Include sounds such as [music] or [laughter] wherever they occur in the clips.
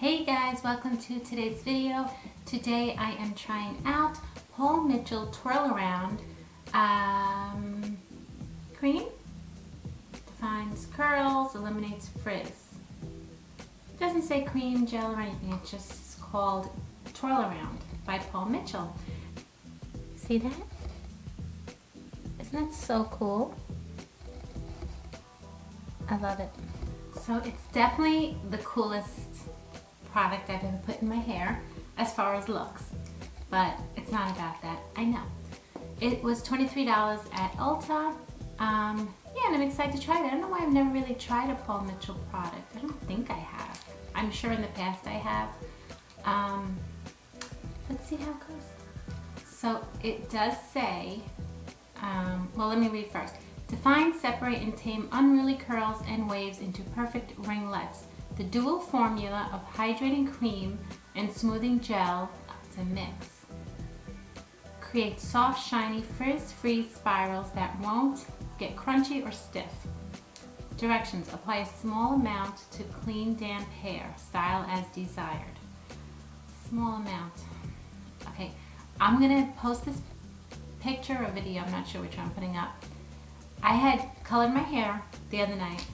Hey guys, welcome to today's video. Today I am trying out Paul Mitchell Twirl Around um, Cream. Defines curls, eliminates frizz. It doesn't say cream, gel, or anything. It just called Twirl Around by Paul Mitchell. See that? Isn't that so cool? I love it. So it's definitely the coolest product I've been putting in my hair as far as looks, but it's not about that, I know. It was $23 at Ulta. Um, yeah, and I'm excited to try it. I don't know why I've never really tried a Paul Mitchell product. I don't think I have. I'm sure in the past I have. Um, let's see how it goes. So it does say, um, well let me read first. Define, separate, and tame unruly curls and waves into perfect ringlets. The dual formula of hydrating cream and smoothing gel, a mix, creates soft, shiny, frizz-free spirals that won't get crunchy or stiff. Directions, apply a small amount to clean damp hair, style as desired. Small amount. Okay, I'm gonna post this picture or video, I'm not sure which one I'm putting up. I had colored my hair the other night.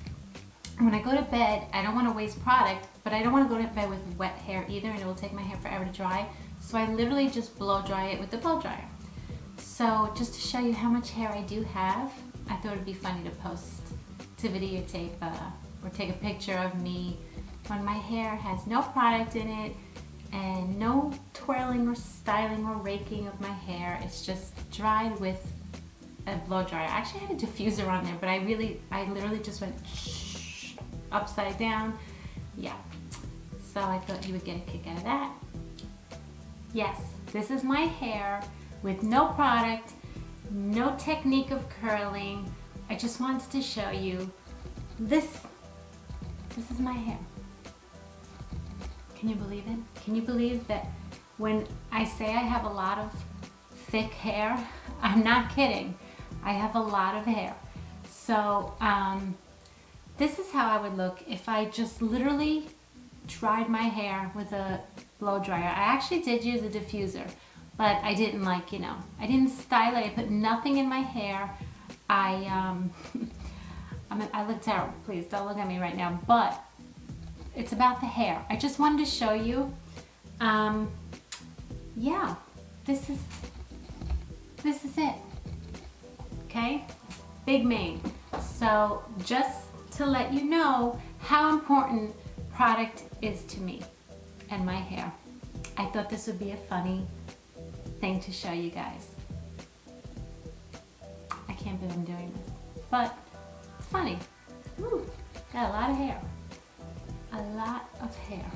When I go to bed, I don't want to waste product, but I don't want to go to bed with wet hair either and it will take my hair forever to dry. So I literally just blow dry it with the blow dryer. So just to show you how much hair I do have, I thought it'd be funny to post, to videotape uh, or take a picture of me when my hair has no product in it and no twirling or styling or raking of my hair. It's just dried with a blow dryer. I actually had a diffuser on there, but I really, I literally just went shh, upside down. Yeah. So I thought you would get a kick out of that. Yes, this is my hair with no product, no technique of curling. I just wanted to show you this. This is my hair. Can you believe it? Can you believe that when I say I have a lot of thick hair, [laughs] I'm not kidding. I have a lot of hair. So um, this is how I would look if I just literally dried my hair with a blow dryer. I actually did use a diffuser, but I didn't like, you know, I didn't style it. I put nothing in my hair. I, um, [laughs] I, mean, I look terrible. Please don't look at me right now. But it's about the hair. I just wanted to show you. Um, yeah, this is, this is it okay? Big mane. So just to let you know how important product is to me and my hair. I thought this would be a funny thing to show you guys. I can't believe I'm doing this, but it's funny. Ooh, got a lot of hair. A lot of hair.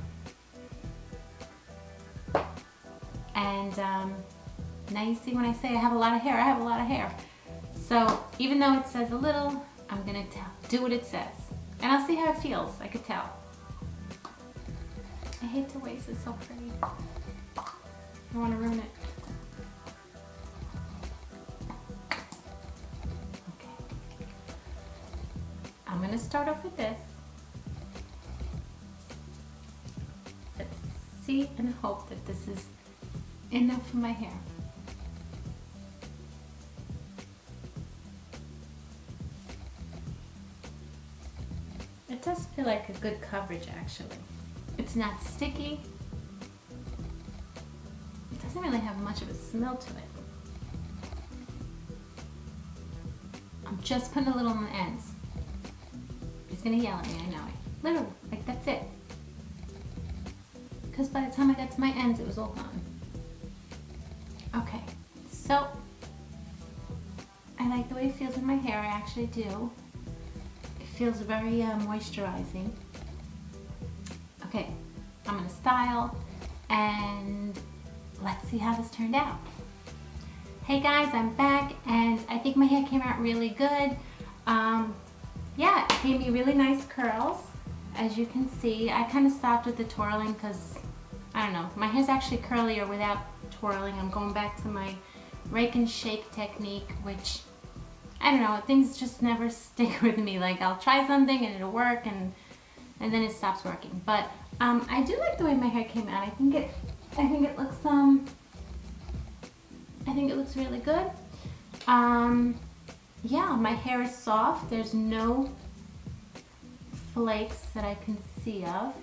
And um, now you see when I say I have a lot of hair, I have a lot of hair. So even though it says a little, I'm gonna tell, do what it says. And I'll see how it feels, I could tell. I hate to waste it so pretty. I don't wanna ruin it. Okay. I'm gonna start off with this. Let's see and hope that this is enough for my hair. It does feel like a good coverage actually. It's not sticky. It doesn't really have much of a smell to it. I'm just putting a little on the ends. He's gonna yell at me, I know it. Literally, like that's it. Because by the time I got to my ends, it was all gone. Okay, so I like the way it feels in my hair, I actually do feels very uh, moisturizing. Okay, I'm gonna style and let's see how this turned out. Hey guys, I'm back and I think my hair came out really good. Um, yeah, it gave me really nice curls. As you can see, I kind of stopped with the twirling because, I don't know, my hair's actually curlier without twirling. I'm going back to my rake and shake technique, which I don't know, things just never [laughs] stick with me. Like I'll try something and it'll work and and then it stops working. But um, I do like the way my hair came out. I think it, I think it looks um, I think it looks really good. Um, yeah, my hair is soft. There's no flakes that I can see of.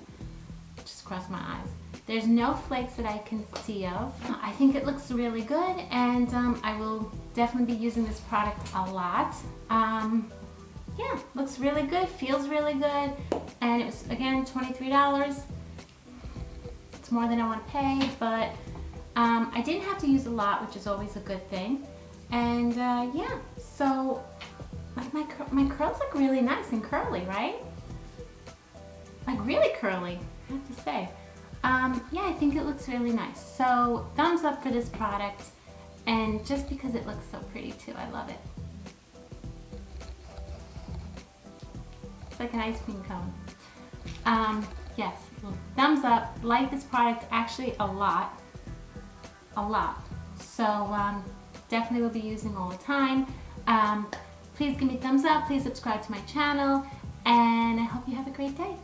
Just cross my eyes. There's no flakes that I can see of. I think it looks really good and um, I will definitely be using this product a lot. Um, yeah, looks really good, feels really good, and it was, again, $23. It's more than I want to pay, but um, I didn't have to use a lot, which is always a good thing. And uh, yeah, so like my, my curls look really nice and curly, right? Like really curly, I have to say. Um, yeah, I think it looks really nice. So thumbs up for this product. And just because it looks so pretty too, I love it. It's like an ice cream cone. Um, yes, thumbs up. Like this product actually a lot. A lot. So um, definitely will be using all the time. Um, please give me thumbs up. Please subscribe to my channel. And I hope you have a great day.